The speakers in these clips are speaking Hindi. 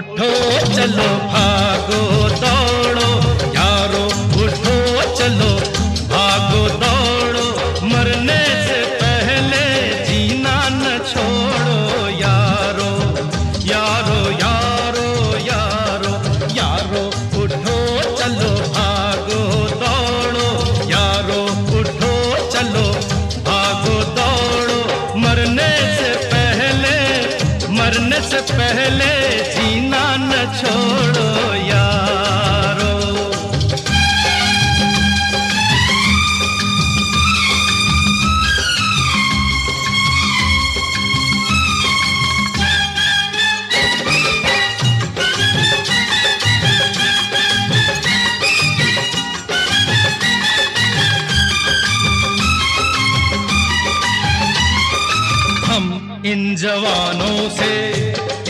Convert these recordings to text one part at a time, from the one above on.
उठो, चलो, भागो, दौड़ो। यारो, उठो, चलो, भागो, दौड़ो। मरने से पहले जीना न छोड़ो, यारो यारो यारो यारो। यारो, उठो, चलो, भागो, दौड़ो। यारो, उठो, चलो, भागो, दौड़ो। मरने से पहले, मरने से पहले छोड़ो यारो। हम इन जवानों से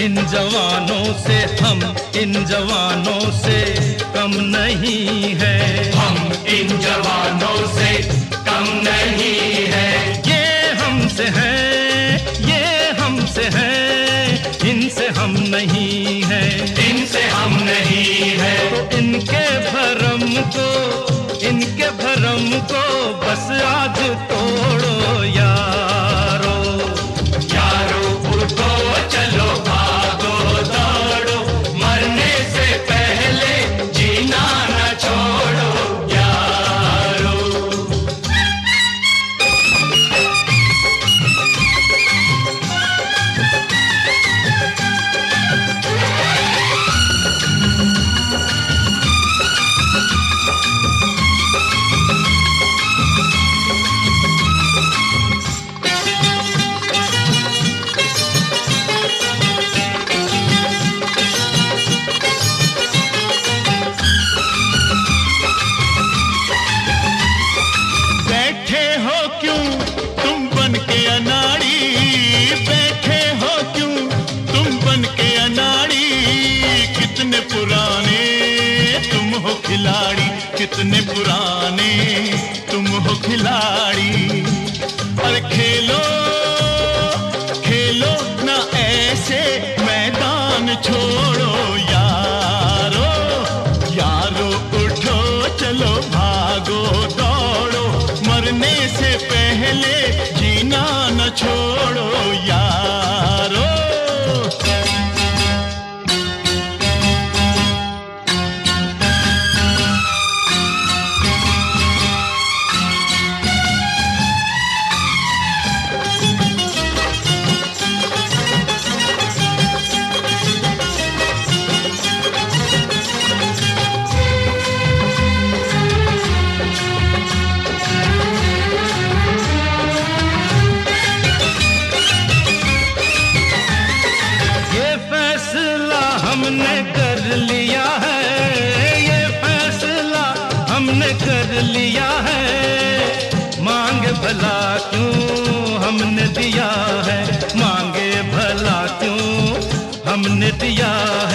इन जवानों से हम इन जवानों से कम नहीं है। हम इन जवानों से कम नहीं है। ये हमसे है ये हमसे है इनसे हम नहीं है। इनसे हम नहीं है। तो इनके भरम को इनके भरम को बस आज तोड़ो क्यों तुम बन के अनाड़ी? बैठे हो क्यों तुम बन के अनाड़ी? कितने पुराने तुम हो खिलाड़ी, कितने पुराने तुम हो खिलाड़ी। मरने से पहले जीना न छोड़ो यारो। हमने कर लिया है। मांग भला क्यों हमने दिया है? मांगे भला क्यों हमने दिया है?